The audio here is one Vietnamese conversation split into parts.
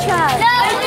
try. No.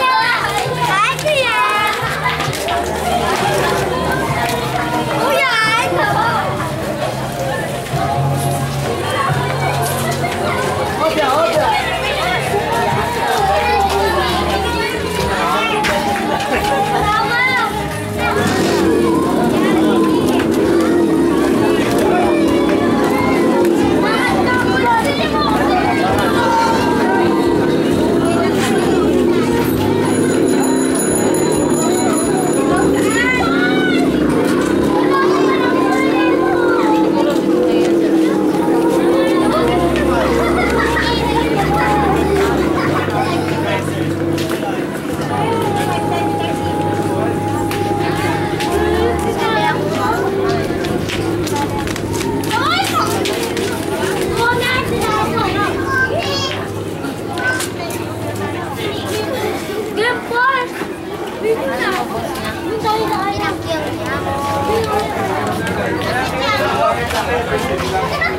Thank you.